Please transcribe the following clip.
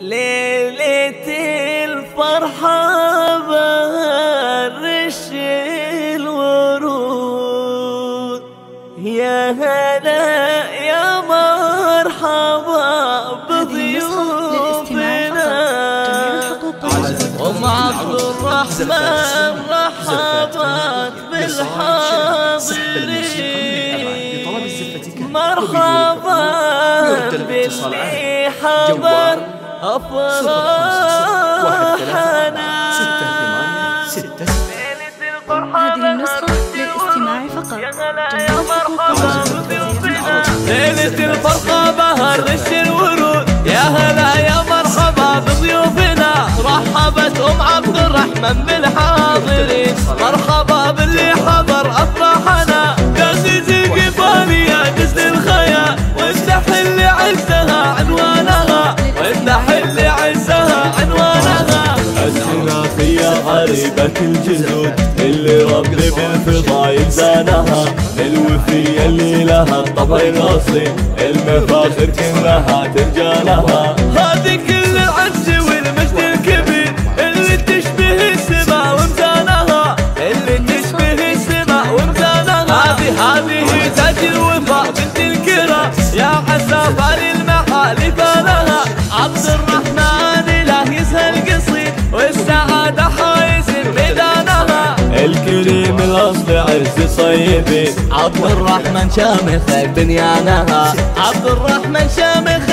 ليلة الفرحة برش الورود. يا هلا يا مرحبا بضيوفنا. ام عبد الرحمن رحبت بالحاضرين. مرحبا أفراحنا هذه النسخة للاستماع فقط ليلة الفرحة بهر رش الورود يا هلا يا مرحبا بضيوفنا رحبت ام عبد الرحمن بالحاضرين مرحبا باللي حضر غريبة الجلود اللي ربي بالفضايل زانها الوفية اللي لها الطبع الاصلي المفاخر كلها ترجالها هذه عز صيبي. عبد الرحمن شامخ بنيانها عبد الرحمن شامخ